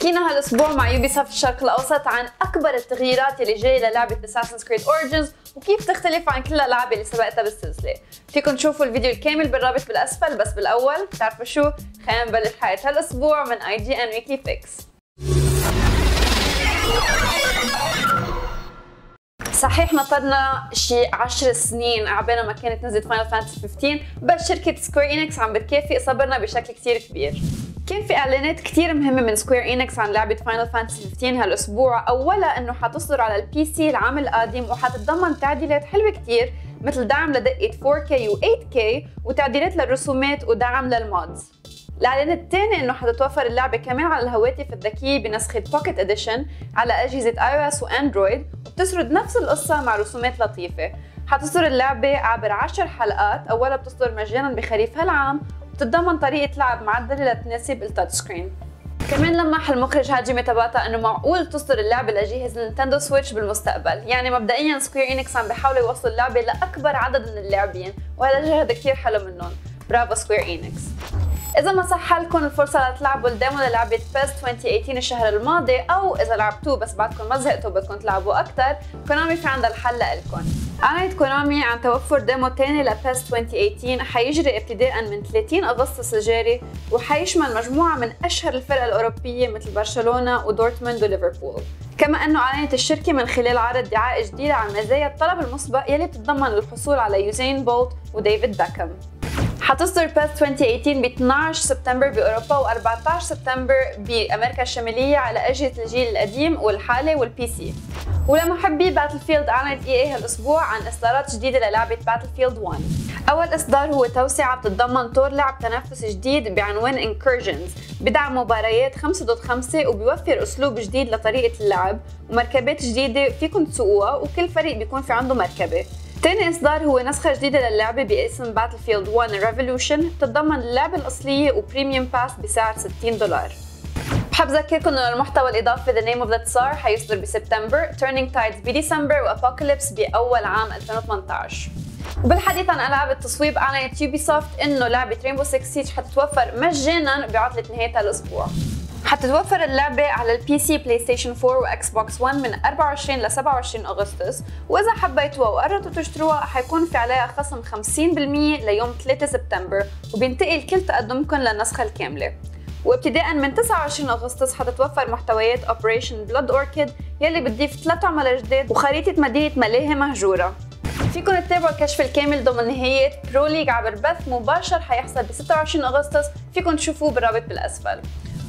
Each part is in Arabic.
حكينا هالأسبوع مع Ubisoft الشرق الأوسط عن أكبر التغييرات اللي جاية للعبة Assassin's Creed Origins وكيف تختلف عن كل الألعاب اللي سبقتها بالسلسلة. فيكم تشوفوا الفيديو الكامل بالرابط بالأسفل بس بالأول بتعرفوا شو؟ خلينا نبلش حلقه هالأسبوع من IGN Weekly Fix صحيح نطرنا شي 10 سنين عبالنا ما كانت نزلت Final Fantasy 15 بس شركة Square Enix عم بتكافئ صبرنا بشكل كتير كبير. كان في إعلانات كثير مهمة من Square Enix عن لعبة Final Fantasy 15 هالأسبوع. أولا إنه حتصدر على ال PC العام القادم وحتتضمن تعديلات حلوة كثير مثل دعم لدقة 4K و 8K وتعديلات للرسومات ودعم لل mods الإعلان الثاني إنه حتتوفر اللعبة كمان على الهواتف الذكية بنسخة Pocket Edition على أجهزة iOS و Android وبتسرد نفس القصة مع رسومات لطيفة. حتصدر اللعبة عبر 10 حلقات. أولها بتصدر مجانا بخريف هالعام بتتضمن طريقة لعب معدلة لتناسب ال touch screen كمان لمح المخرج هاجيمي تاباتا إنه معقول تصدر اللعبة لجهاز Nintendo Switch بالمستقبل، يعني مبدئيا Square Enix عم بيحاولوا يوصلوا اللعبة لأكبر عدد من اللاعبين، وهذا جهد كثير حلو منهم، برافو Square Enix. إذا ما صح لكم الفرصة لتلعبوا ال demo للعبة PES 2018 الشهر الماضي أو إذا لعبتوه بس بعدكم ما زهقتوا بدكم تلعبوا أكثر، كونامي في عندها الحل لكم. أعلنت كونامي عن توفر demo تاني ل PES 2018 حيجري ابتداء من 30 أغسطس الجاري وحيشمل مجموعة من أشهر الفرق الأوروبية مثل برشلونة ودورتموند وليفربول. كما أنه أعلنت الشركة من خلال عرض دعاية جديدة عن مزايا الطلب المسبق يلي بتتضمن الحصول على يوسين بولت وديفيد بيكهام حتصدر PES 2018 ب 12 سبتمبر بأوروبا و14 سبتمبر بأمريكا الشمالية على أجهزة الجيل القديم والحالي وال PC ولمحبي Battlefield اعلنت EA هالأسبوع عن إصدارات جديدة للعبة Battlefield 1 أول إصدار هو توسعة بتتضمن طور لعب تنافس جديد بعنوان Incursions بدعم مباريات 5 ضد 5 وبيوفر أسلوب جديد لطريقة اللعب ومركبات جديدة فيكم تسوقوها وكل فريق بيكون في عنده مركبة. تاني إصدار هو نسخة جديدة للعبة Battlefield 1 Revolution بتتضمن اللعبة الأصلية و Premium Pass بسعر 60 دولار. بحب أذكركم إنه المحتوى الإضافي The Name of the Tsar حيصدر بسبتمبر Turning Tides بديسمبر و Apocalypse بأول عام 2018 وبالحديث عن ألعاب التصويب أعلنت Ubisoft إنه لعبة Rainbow 6 Siege حتتوفر مجانا بعطلة نهايه الأسبوع. حتتوفر اللعبة على ال PC PlayStation 4 و Xbox 1 من 24 ل 27 أغسطس. وإذا حبيتوها وقررتوا تشتروها حيكون في عليها خصم 50% ليوم 3 سبتمبر وبينتقل كل تقدمكم للنسخة الكاملة. وابتداء من 29 أغسطس حتتوفر محتويات Operation Blood Orchid يلي بتضيف ثلاث عملاء جداد وخريطة مدينة ملاهي مهجورة. فيكم تتابعوا الكشف الكامل ضمن نهاية Pro League عبر بث مباشر حيحصل ب 26 أغسطس. فيكم تشوفوه بالرابط بالأسفل.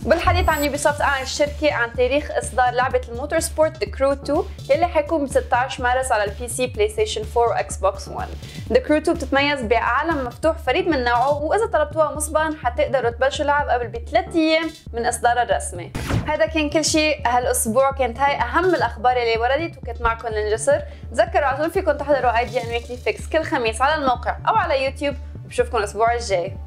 وبالحديث عن Ubisoft أعلن الشركة عن تاريخ إصدار لعبة ال motorsport The Crew 2 يلي حيكون ب 16 مارس على ال PC PlayStation 4 و Xbox 1 The Crew 2 بتتميز بعالم مفتوح فريد من نوعه وإذا طلبتوها مسبقا حتقدروا تبلشوا لعب قبل بثلاث أيام من اصدارها الرسمي هذا كان كل شيء. هالأسبوع كانت هاي أهم الأخبار اللي وردت وكنت معكم لنجسر تذكروا على طول فيكم تحضروا IGN Weekly Fix كل خميس على الموقع أو على يوتيوب. وبشوفكم الأسبوع الجاي.